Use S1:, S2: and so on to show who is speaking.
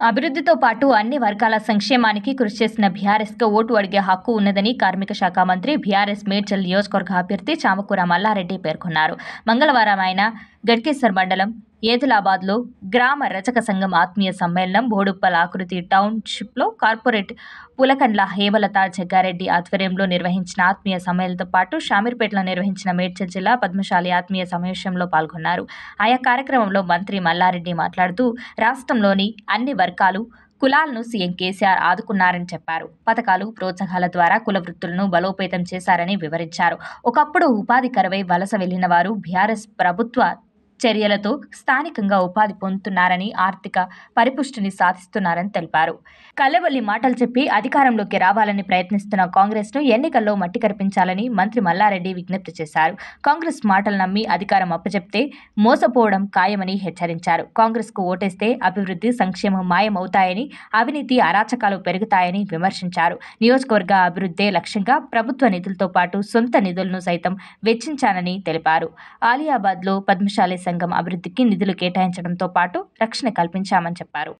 S1: అభివృద్ధితో పాటు అన్ని వర్గాల సంక్షేమానికి కృషి చేసిన బీఆర్ఎస్కు ఓటు అడిగే హక్కు ఉన్నదని కార్మిక శాఖ మంత్రి బీఆర్ఎస్ మేడ్చల్ నియోజకవర్గ అభ్యర్థి చామకూర మల్లారెడ్డి పేర్కొన్నారు. మంగళవారం ఆయన గడ్కేశ్వర్ మండలం ఏదిలాబాద్లో గ్రామ రచక సంఘం ఆత్మీయ సమ్మేళనం బోడుప్పల్ ఆకృతి టౌన్షిప్లో కార్పొరేట్ పులకండ్ల హేమలత జగ్గారెడ్డి ఆధ్వర్యంలో నిర్వహించిన ఆత్మీయ సమ్మేళనతో పాటు షామీర్పేటలో నిర్వహించిన మేడ్చల్ జిల్లా పద్మశాలి ఆత్మీయ సమావేశంలో పాల్గొన్నారు. ఆయా కార్యక్రమంలో మంత్రి మల్లారెడ్డి మాట్లాడుతూ రాష్ట్రంలోని అన్ని వర్గాలు కులాలను సీఎం కేసీఆర్ ఆదుకున్నారని చెప్పారు. పథకాలు ప్రోత్సాహాల ద్వారా కుల వృత్తులను బలోపేతం చేశారని వివరించారు. ఒకప్పుడు ఉపాధి కరవై వలస వెళ్ళిన వారు బీఆర్ఎస్ ప్రభుత్వ చర్యలతో స్థానికంగా ఉపాధి పొందుతున్నారని ఆర్థిక పరిపుష్టిని సాధిస్తున్నారని తెలిపారు. కల్లెవల్లి మాటలు చెప్పి అధికారంలోకి రావాలని ప్రయత్నిస్తున్న కాంగ్రెస్ను ఎన్నికల్లో మట్టి కరిపించాలని మంత్రి మల్లారెడ్డి విజ్ఞప్తి చేశారు. కాంగ్రెస్ మాటలు నమ్మి అధికారం అప్పచెప్తే మోసపోవడం ఖాయమని హెచ్చరించారు. కాంగ్రెస్కు ఓటేస్తే అభివృద్ధి సంక్షేమం మాయమవుతాయని అవినీతి అరాచకాలు పెరుగుతాయని విమర్శించారు. నియోజకవర్గ అభివృద్ధే లక్ష్యంగా ప్రభుత్వ నిధులతో పాటు సొంత నిధులను సైతం వెచ్చించానని తెలిపారు. ఆలియాబాద్లో పద్మశాలి సంఘం అభివృద్ధికి నిధులు కేటాయించడంతో పాటు రక్షణ కల్పించామని చెప్పారు.